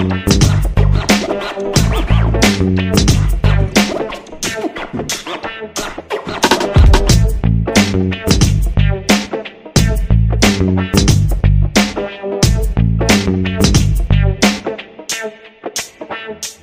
Thank Bye.